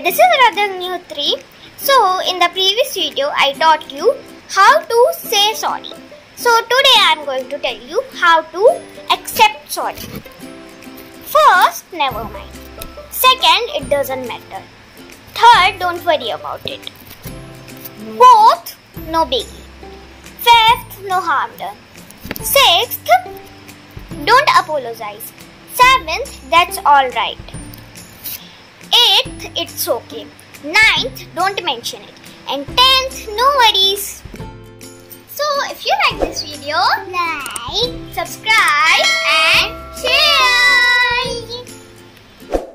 This is Radha New 3. So, in the previous video, I taught you how to say sorry. So, today I am going to tell you how to accept sorry. First, never mind. Second, it doesn't matter. Third, don't worry about it. Fourth, no biggie. Fifth, no harm done. Sixth, don't apologize. Seventh, that's alright. Eighth, it's okay. Ninth, don't mention it. And tenth, no worries. So, if you like this video, like, subscribe.